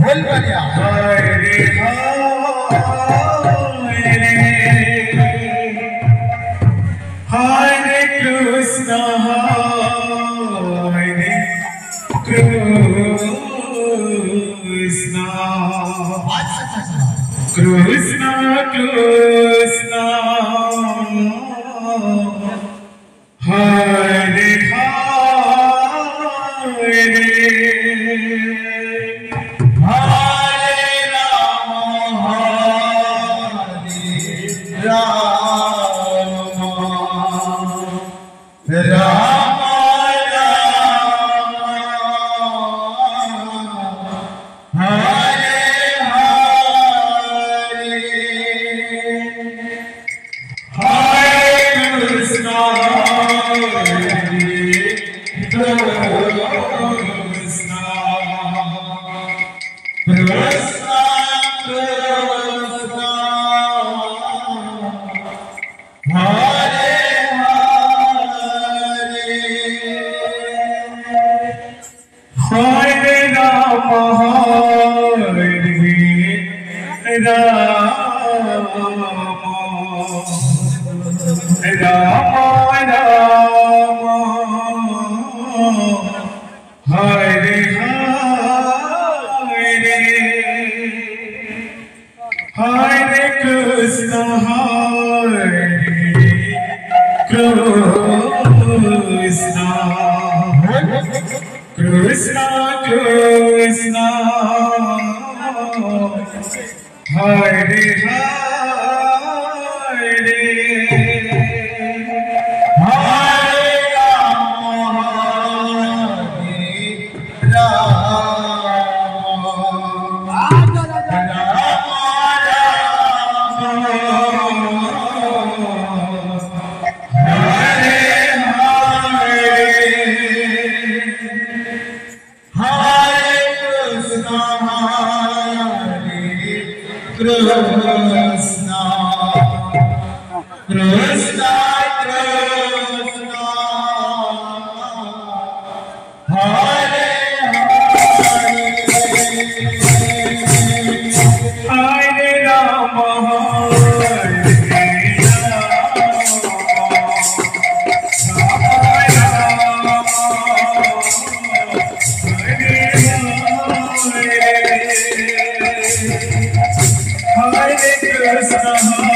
والبليع Krishna Hi. Hi, Deha. Krishna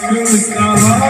Hallelujah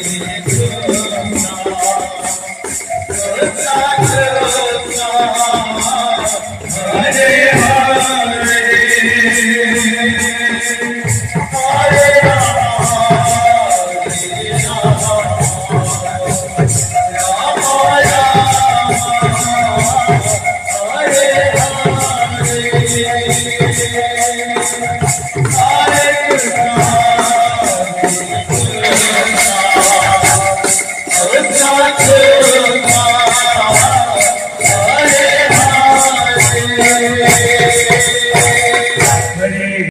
Música